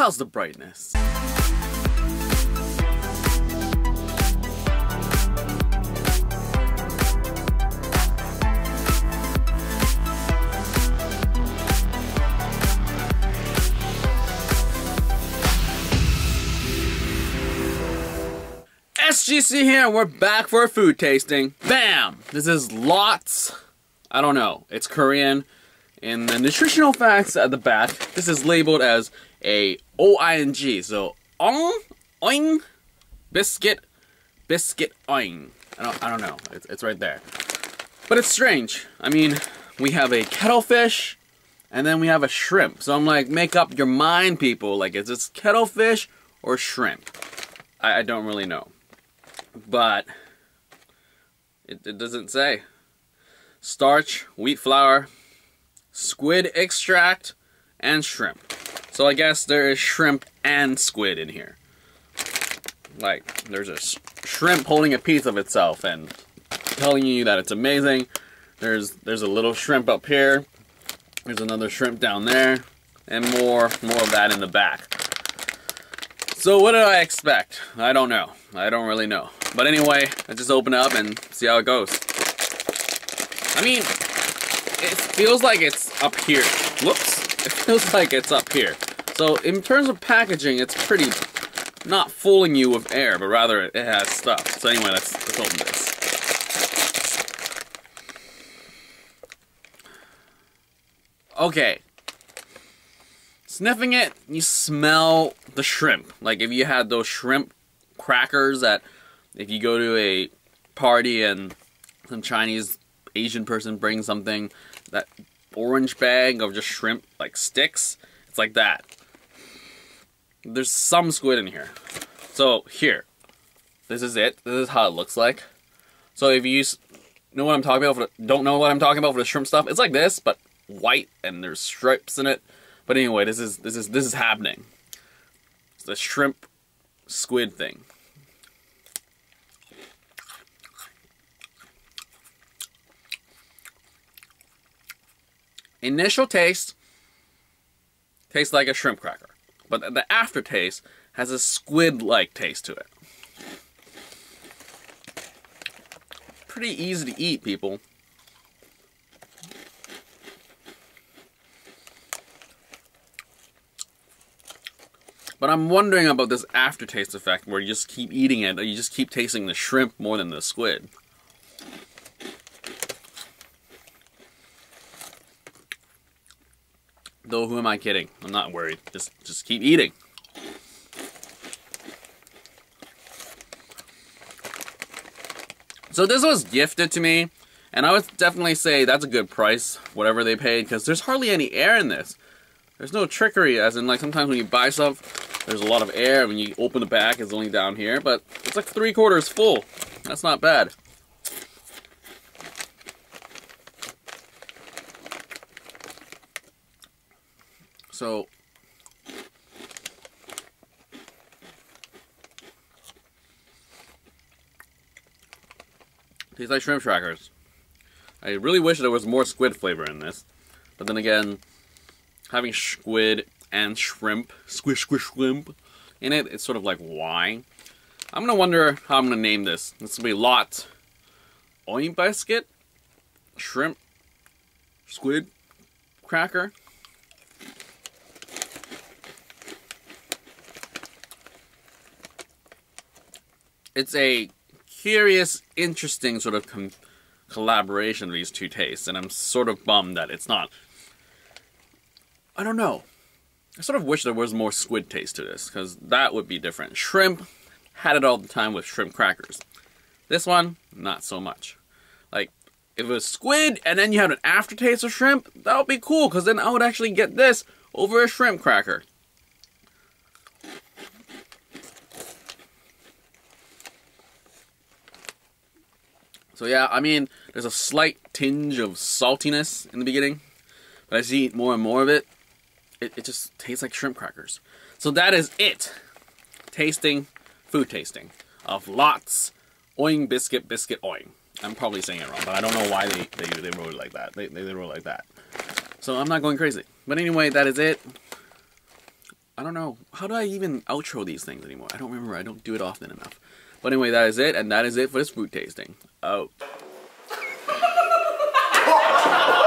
How's the brightness? SGC here, we're back for a food tasting. Bam! This is Lotte's. I don't know, it's Korean. In the nutritional facts at the back, this is labeled as a O-I-N-G. So, ong, oing, biscuit, biscuit, oing. I don't, I don't know, it's, it's right there. But it's strange. I mean, we have a cuttlefish, and then we have a shrimp. So I'm like, make up your mind, people. Like, is this cuttlefish or shrimp? I, I don't really know but it, it doesn't say. Starch, wheat flour, squid extract, and shrimp. So I guess there is shrimp and squid in here. Like, there's a shrimp holding a piece of itself and telling you that it's amazing. There's there's a little shrimp up here. There's another shrimp down there. And more, more of that in the back. So what did I expect? I don't know. I don't really know. But anyway, let's just open up and see how it goes. I mean, it feels like it's up here. Whoops. It feels like it's up here. So in terms of packaging, it's pretty not fooling you with air, but rather it has stuff. So anyway, let's, let's open this. Okay. Sniffing it, you smell the shrimp. Like if you had those shrimp crackers that if you go to a party and some Chinese Asian person brings something, that orange bag of just shrimp, like sticks, it's like that. There's some squid in here. So here, this is it. This is how it looks like. So if you know what I'm talking about, for the, don't know what I'm talking about for the shrimp stuff, it's like this, but white and there's stripes in it. But anyway, this is this is this is happening. It's the shrimp squid thing. Initial taste tastes like a shrimp cracker, but the aftertaste has a squid-like taste to it. Pretty easy to eat, people. But I'm wondering about this aftertaste effect where you just keep eating it, you just keep tasting the shrimp more than the squid. Though who am I kidding? I'm not worried. Just just keep eating. So this was gifted to me, and I would definitely say that's a good price, whatever they paid, because there's hardly any air in this. There's no trickery, as in like sometimes when you buy stuff, there's a lot of air. When you open the back, it's only down here, but it's like three quarters full. That's not bad. So tastes like shrimp crackers. I really wish there was more squid flavor in this, but then again, having squid and shrimp, squish squish shrimp, in it, it's sort of like why. I'm gonna wonder how I'm gonna name this. This will be lot oin biscuit, shrimp, squid, cracker. It's a curious, interesting sort of collaboration of these two tastes, and I'm sort of bummed that it's not. I don't know. I sort of wish there was more squid taste to this, because that would be different. Shrimp had it all the time with shrimp crackers. This one, not so much. Like, if it was squid and then you had an aftertaste of shrimp, that would be cool, because then I would actually get this over a shrimp cracker. So yeah, I mean, there's a slight tinge of saltiness in the beginning, but as you eat more and more of it, it, it just tastes like shrimp crackers. So that is it. Tasting, food tasting of Lotte's Oing Biscuit Biscuit Oing. I'm probably saying it wrong, but I don't know why they, they, they wrote it like that. They, they, they wrote it like that. So I'm not going crazy. But anyway, that is it. I don't know. How do I even outro these things anymore? I don't remember. I don't do it often enough. But anyway, that is it, and that is it for this food tasting. Oh.